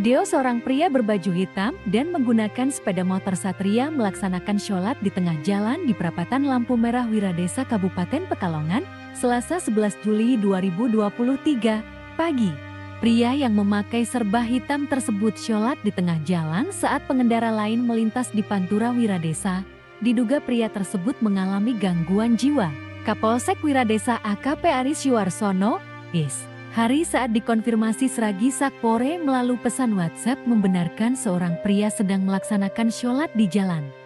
Video seorang pria berbaju hitam dan menggunakan sepeda motor Satria melaksanakan sholat di tengah jalan di perapatan Lampu Merah Wiradesa Kabupaten Pekalongan, Selasa 11 Juli 2023, pagi. Pria yang memakai serba hitam tersebut sholat di tengah jalan saat pengendara lain melintas di Pantura Wiradesa. Diduga pria tersebut mengalami gangguan jiwa. Kapolsek Wiradesa AKP Aris Yuarsono, is. Hari saat dikonfirmasi Seragi Sakpore melalui pesan WhatsApp membenarkan seorang pria sedang melaksanakan sholat di jalan.